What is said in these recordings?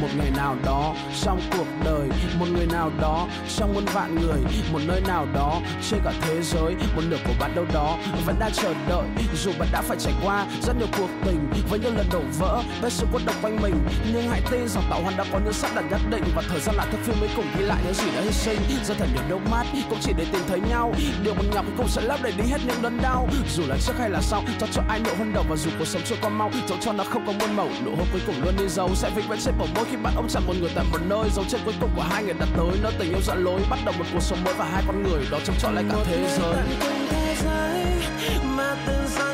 một ngày nào đó trong cuộc đời, một người nào đó trong muôn vạn người, một nơi nào đó trên cả thế giới, một nửa của bạn đâu đó vẫn đang chờ đợi. Dù bạn đã phải trải qua rất nhiều cuộc tình với nhiều lần đổ vỡ, với sự quất độc quanh mình, nhưng hãy tin rằng tạo hoàn đã có những sắp đặt nhất định và thời gian lại thức phim mới cùng ghi lại những gì đã hy sinh. Ra thật nhiều nước mắt cũng chỉ để tìm thấy nhau, điều một nhọc cũng sẽ lấp đầy đi hết những đớn đau. Dù là trước hay là sau, cho cho ai nộ hơn đầu và dù cuộc sống chưa qua mau dẫu cho nó không có muôn màu, nụ hôn cuối cùng luôn đi dấu sẽ vĩnh viễn trên bờ môi khi bạn ôm chặt một người tại một nơi dấu chân cuối cùng của hai người đã tới nơi tình yêu dẫn lối bắt đầu một cuộc sống mới và hai con người đó chống chọi lại cả thế giới. mà từng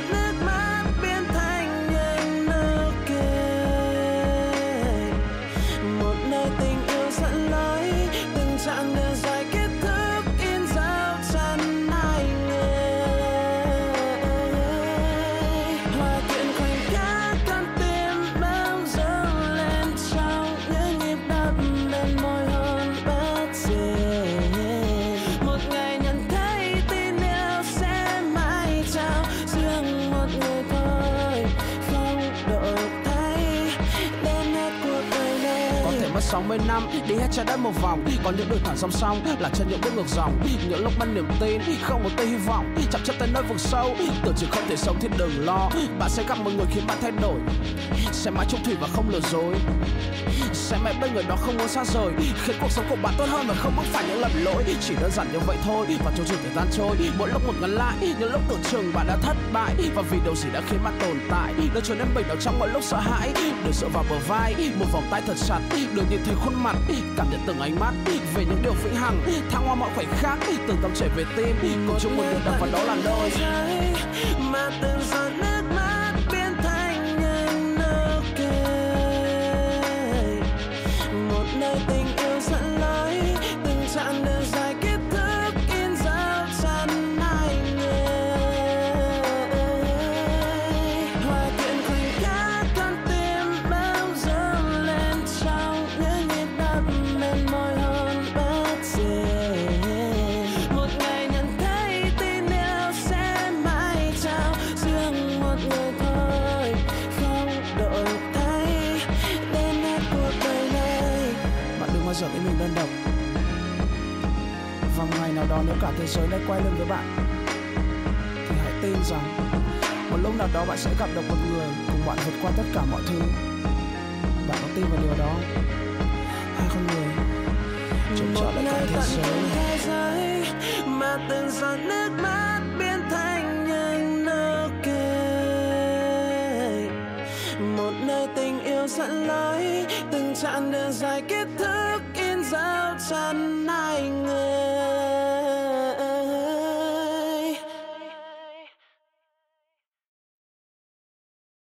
60 năm, đi hết trái đất một vòng. Còn những đường thẳng song song, là chân những bước ngược dòng. Những lúc mất niềm tin, không một tia hy vọng. Chạm chân tới nơi vực sâu, tưởng chừng không thể sống thì đừng lo. Bạn sẽ gặp một người khiến bạn thay đổi. Sẽ mãi chung thủy và không lừa dối sẽ mãi bên người đó không muốn xa rời. Khiến cuộc sống của bạn tốt hơn và không mắc phải những lầm lỗi. Chỉ đơn giản như vậy thôi, và cho dù thời gian trôi. Mỗi lúc một ngắn lại, những lúc tưởng chừng bạn đã thất bại. Và vì điều gì đã khiến bạn tồn tại nơi trở nên bình đẳng trong mỗi lúc sợ hãi. Được dựa vào bờ vai, một vòng tay thật chặt. Được nhìn thấy khuôn mặt, cảm nhận từng ánh mắt. Về những điều vĩnh hằng, thăng hoa mọi khoảnh khắc. Từng dòng chảy về tim, Có chung một điều đặc và đó là nơi mà từng giờ và một ngày nào đó nếu cả thế giới lại quay lưng với bạn, thì hãy tin rằng một lúc nào đó bạn sẽ gặp được một người cùng bạn vượt qua tất cả mọi thứ. Bạn có tin vào điều đó hai con người? Chúng một lại cả thế giới. Thế giới mà từng giọt nước mắt biến thành những nụ cười. Một nơi tình yêu dẫn lối, từng chặng đường dài kết thúc in dấu chân hai người.